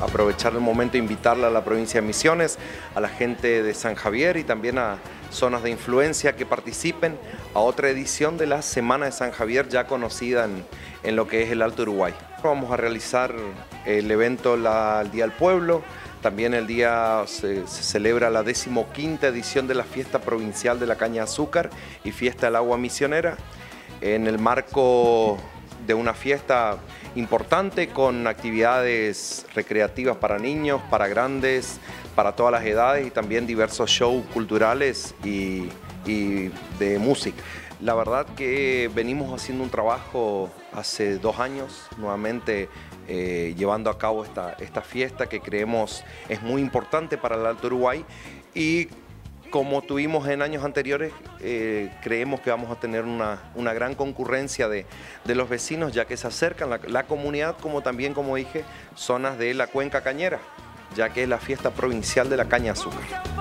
aprovechar el momento e invitarle a la provincia de Misiones, a la gente de San Javier y también a zonas de influencia que participen a otra edición de la Semana de San Javier ya conocida en, lo que es el Alto Uruguay. Vamos a realizar el evento el Día del Pueblo, también el día se, celebra la decimoquinta edición de la Fiesta Provincial de la Caña de Azúcar y Fiesta del Agua Misionera en el marco de una fiesta importante con actividades recreativas para niños, para grandes, para todas las edades y también diversos shows culturales y, de música. La verdad que venimos haciendo un trabajo hace dos años, nuevamente eh, llevando a cabo esta, esta fiesta que creemos es muy importante para el Alto Uruguay y como tuvimos en años anteriores, eh, creemos que vamos a tener una, gran concurrencia de, los vecinos, ya que se acercan la, la, comunidad, como también, como dije, zonas de la cuenca cañera, ya que es la fiesta provincial de la caña azúcar.